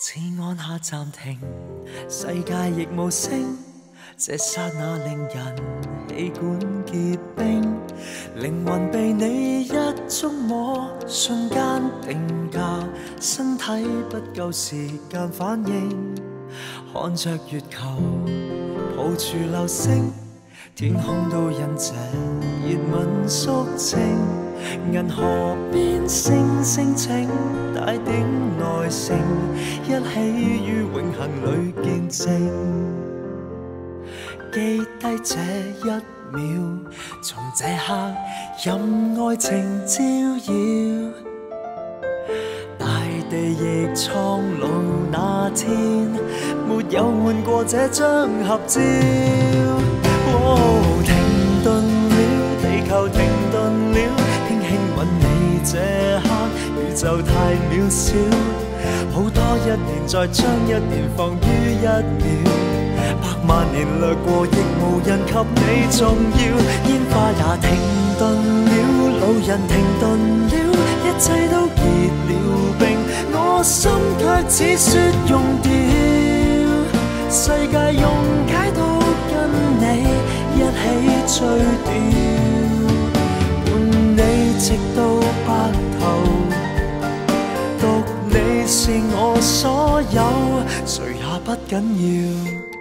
只按下暂停，世界亦无声。这刹那令人气管结冰，灵魂被你一触摸，瞬间定格，身体不够时间反应。看着月球，抱住流星，天空都因这热吻肃清。银河边星星请带点耐性，一起于永恒里见证。记低这一秒，从这刻任爱情照耀，大地亦苍老那天，没有换过这张合照。停顿了，轻轻吻你这刻，宇宙太渺小，好多一年再将一年放于一秒。百万年掠过，亦无人及你重要。烟花也停顿了，路人停顿了，一切都结了冰，我心却只说用掉。世界溶解到跟你一起醉掉，伴你直到白头，独你是我所有，谁也不紧要。